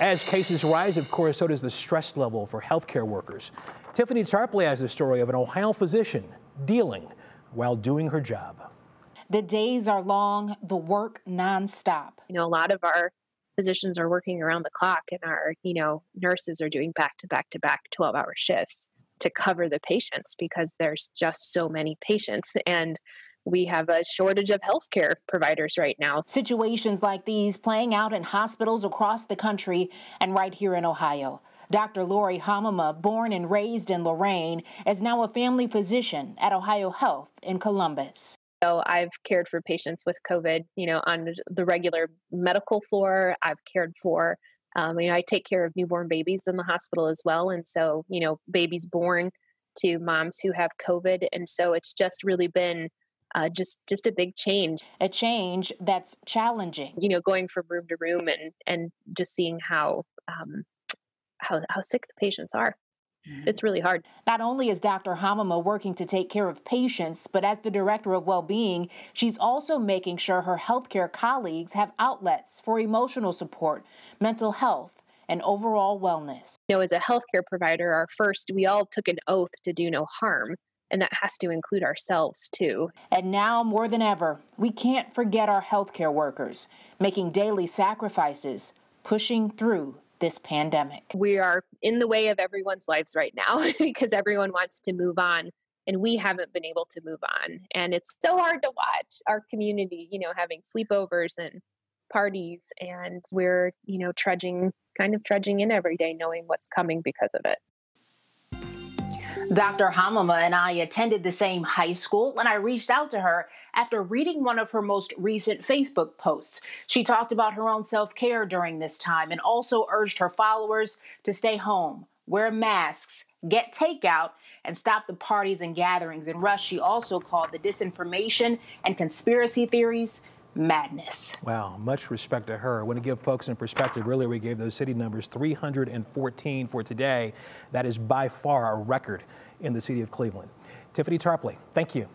As cases rise, of course, so does the stress level for healthcare workers. Tiffany Tarpley has the story of an Ohio physician dealing while doing her job. The days are long, the work nonstop. You know, a lot of our physicians are working around the clock and our, you know, nurses are doing back to back to back 12 hour shifts to cover the patients because there's just so many patients and we have a shortage of healthcare providers right now. Situations like these playing out in hospitals across the country and right here in Ohio. Dr. Lori Hamama, born and raised in Lorain, is now a family physician at Ohio Health in Columbus. So I've cared for patients with COVID, you know, on the regular medical floor. I've cared for, um, you know, I take care of newborn babies in the hospital as well. And so, you know, babies born to moms who have COVID. And so it's just really been uh, just just a big change. A change that's challenging. You know, going from room to room and and just seeing how um, how how sick the patients are. Mm-hmm. It's really hard. Not only is Dr. Hamama working to take care of patients, but as the director of well-being, she's also making sure her healthcare colleagues have outlets for emotional support, mental health, and overall wellness. You know, as a healthcare provider, our first, we all took an oath to do no harm. And that has to include ourselves too. And now more than ever, we can't forget our healthcare workers, making daily sacrifices, pushing through this pandemic. We are in the way of everyone's lives right now because everyone wants to move on and we haven't been able to move on. And it's so hard to watch our community, you know, having sleepovers and parties and we're, you know, trudging kind of trudging in every day knowing what's coming because of it. Dr. Hamama and I attended the same high school, and I reached out to her after reading one of her most recent Facebook posts. She talked about her own self care during this time and also urged her followers to stay home, wear masks, get takeout, and stop the parties and gatherings. In Rush, she also called the disinformation and conspiracy theories madness. Wow, much respect to her. I want to give folks in perspective. Earlier, we gave those city numbers 314 for today. That is by far a record in the city of Cleveland. Tiffany Tarpley, thank you.